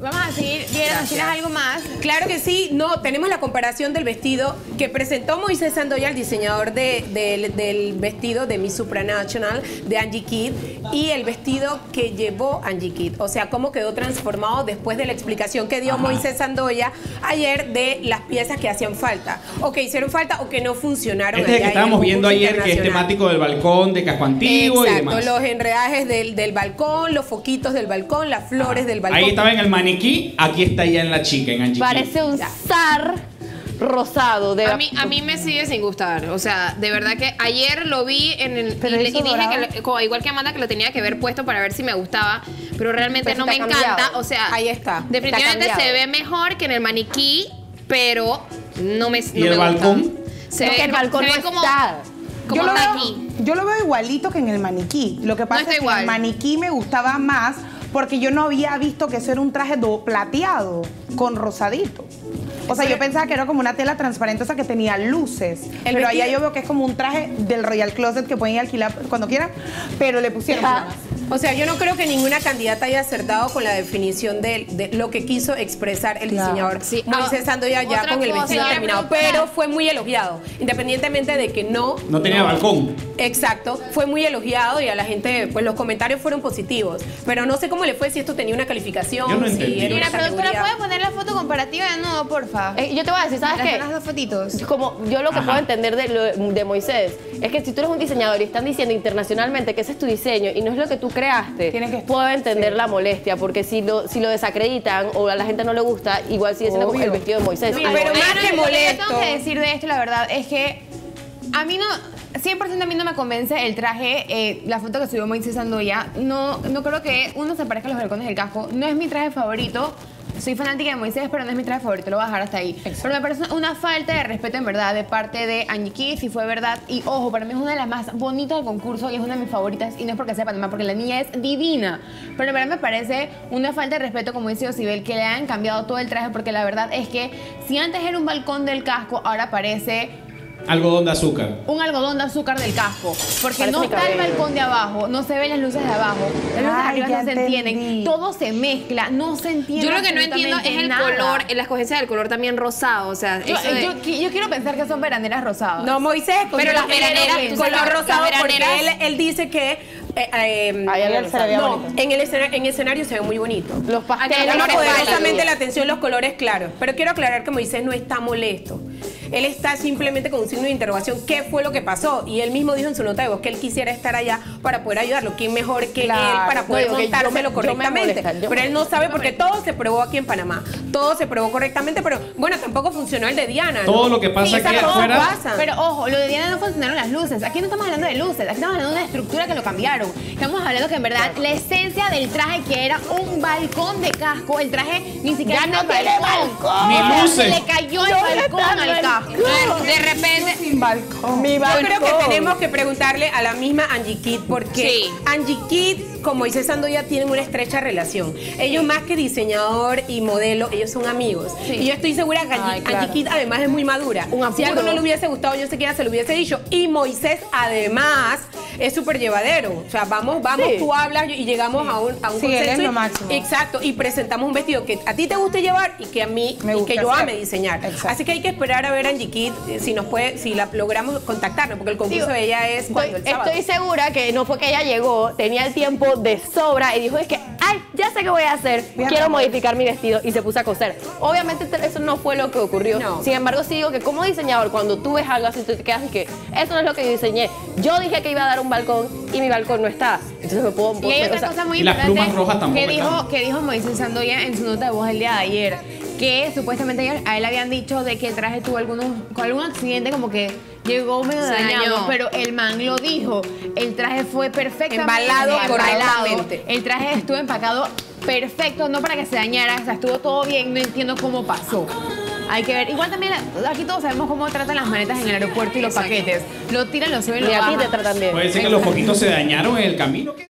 Vamos a seguir. Diana, ¿tienes algo más? Claro que sí, no, tenemos la comparación del vestido que presentó Moisés Sandoya, el diseñador de- del- del vestido de Miss Supranational de Angie Kidd, y el vestido que llevó Angie Kidd. O sea, cómo quedó transformado después de la explicación que dio Moisés Sandoya ayer de las piezas que hacían falta, o que hicieron falta o que no funcionaron. Este es que estábamos viendo ayer, que es temático del balcón de casco antiguo y Exacto, demás. los enredajes del, del balcón, los foquitos del balcón, las flores del balcón. Ahí estaba en el maniquí, aquí está ya en la chica, en Angie. Parece un zar rosado de A mí, a mí me sigue sin gustar. O sea, de verdad que ayer lo vi en el. Pero y, le- hizo y dije dorado. que, lo- igual que Amanda, que lo tenía que haber puesto para ver si me gustaba. Pero realmente Pero no me está cambiado. encanta. O sea, Ahí está. Definitivamente Está se cambiado. ve mejor que en el maniquí, pero no me. no ¿Y el me gusta. balcón? Se No, ve, el balcón se ve no como. está. Como yo, lo veo, yo lo veo igualito que en el maniquí. Lo que pasa está es que igual. el maniquí me gustaba más porque yo no había visto que eso era un traje do- plateado con rosadito. O sea, yo pensaba que era como una tela transparente, o sea, que tenía luces. pero allá yo veo que es como un traje del Royal Closet que pueden alquilar cuando quieran, pero le pusieron... O sea, yo no creo que ninguna candidata haya acertado con la definición de, de lo que quiso expresar el Claro. diseñador Sí, Moisés Sandoya ya con el vestido terminado. Pero fue muy elogiado, independientemente de que no... No tenía balcón. Exacto, fue muy elogiado y a la gente, pues los comentarios fueron positivos. Pero no sé cómo le fue, si esto tenía una calificación, Yo no si entendí. era Mira, una productora, categoría. ¿puede poner la foto comparativa de nuevo, porfa? Eh, yo te voy a decir, ¿sabes qué? Las dos fotitos. Como yo lo que Ajá. puedo entender de, lo- de Moisés es que si tú eres un diseñador y están diciendo internacionalmente que ese es tu diseño y no es lo que tú creaste, Tienes que- puedo entender sí. la molestia porque si lo, si lo desacreditan o a la gente no le gusta, igual sigue siendo Obvio. el vestido de Moisés. Pero más que Lo yo molesto. tengo que decir de esto, la verdad, es que a mí no, 100% a mí no me convence el traje, eh, la foto que subió Moisés Sandoya. No, no creo que uno se parezca a los balcones del casco. No es mi traje favorito. Soy fanática de Moisés, pero no es mi traje favorito, lo voy a dejar hasta ahí. Pero me parece una falta de respeto en verdad de parte de Kidd, si fue verdad. Y ojo, para mí es una de las más bonitas del concurso y es una de mis favoritas. Y no es porque sea Panamá, porque la niña es divina. Pero en verdad me parece una falta de respeto, como dice Osibel, que le hayan cambiado todo el traje, porque la verdad es que si antes era un balcón del casco, ahora parece Algodón de azúcar. un algodón de azúcar del casco. Porque Parece no está el balcón de abajo, no se ven las luces de abajo, las luces de Ay, arriba ya no se entendí. entienden, todo se mezcla, no se entiende. Yo lo que no entiendo es el nada. color, la escogencia del color también rosado. O sea, Yo, eso de- yo yo quiero pensar que son veraneras rosadas. No, Moisés, Pero las color- veraneras, color las rosado, porque él, él dice que eh, eh, Ahí se veía no, en el escenario, en escenario se ve muy bonito. Los pasteles. Llama poderosamente la atención los colores claros. Pero quiero aclarar que Moisés no está molesto. Él está simplemente con un signo de interrogación. ¿Qué fue lo que pasó? Y él mismo dijo en su nota de voz que él quisiera estar allá para poder ayudarlo. ¿Quién mejor que Claro. él para poder No, contárselo correctamente? molesta, pero él no sabe porque todo se probó aquí en Panamá. Todo se probó correctamente, pero bueno, tampoco funcionó el de Diana. ¿no? Todo lo que pasa Sí, aquí afuera- pasan. Pero ojo, lo de Diana no funcionaron las luces. Aquí no estamos hablando de luces, aquí estamos hablando de una estructura que lo cambiaron. Estamos hablando que en verdad la esencia del traje que era un balcón de casco, el traje ni siquiera Ya no tiene balcón. balcón. Ni luces. Se le cayó el balcón al casco. de repente. Sin balcón. Mi Yo creo que tenemos que preguntarle a la misma Angie Kidd porque Sí. Angie Kidd como Moisés Sandoya tienen una estrecha relación. Ellos más que diseñador y modelo, ellos son amigos. Y yo estoy segura que Angie, Ay, claro. Angie Kidd además es muy madura. Un si algo no le hubiese gustado, yo sé que ella se lo hubiese dicho. Y Moisés además es súper llevadero. O sea, vamos, vamos, Sí. tú hablas y llegamos a un, a un Sí, él es consenso. lo máximo. Exacto. Y presentamos un vestido que a ti te guste llevar y que a mí Me y que yo hacer. ame diseñar. Exacto. Así que hay que esperar a ver a Angie Kidd eh, si nos puede, si la logramos contactarnos, porque el concurso Digo, de ella es cuando Estoy, el sábado. estoy segura que no fue que ella llegó, tenía el tiempo de sobra y dijo, es que, ay, ya sé qué voy a hacer, Bien. quiero modificar mi vestido y se puso a coser. Obviamente te- eso no fue lo que ocurrió. No. Sin embargo, sí digo que como diseñador, cuando tú ves algo así, tú te quedas y que eso no es lo que yo diseñé. Yo dije que iba a dar un balcón y mi balcón no está. Entonces me puedo... Y hay o otra sea, cosa muy y las importante plumas rojas tampoco que dijo, que dijo Moisés Sandoya en su nota de voz el día de ayer, que supuestamente ayer a él habían dicho de que el traje tuvo algunos, con algún accidente como que llegó medio Se dañado, dañó. pero el man lo dijo, el traje fue perfectamente Embalado correctamente. el traje estuvo empacado perfecto, no para que se dañara, o sea, estuvo todo bien, no entiendo cómo pasó. Hay que ver. Igual también aquí todos sabemos cómo tratan las maletas en el aeropuerto y los paquetes. Lo tiran, lo suben, lo Y a ti bajan. te tratan bien. Puede ser que los poquitos se dañaron en el camino.